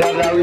Dabra, we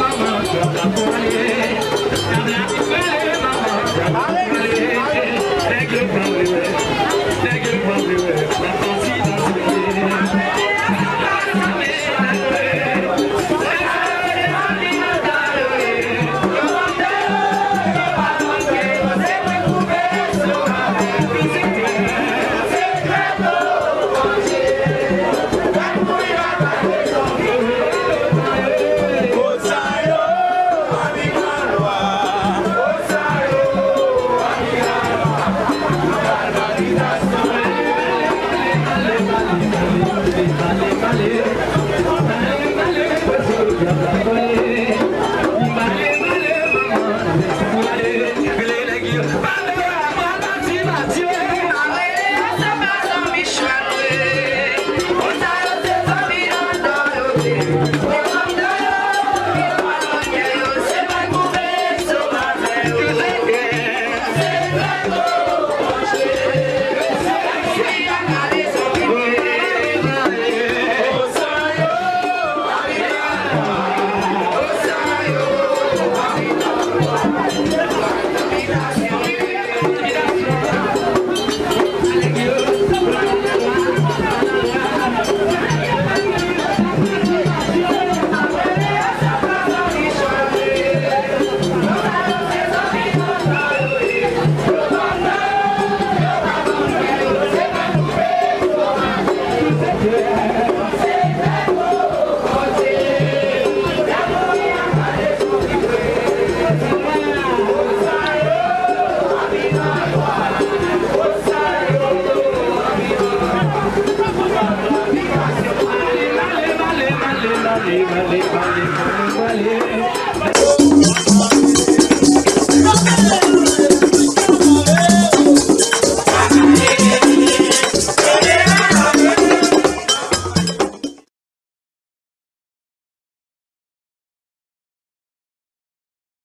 Habla, habla, habla, भले भले भले भले भले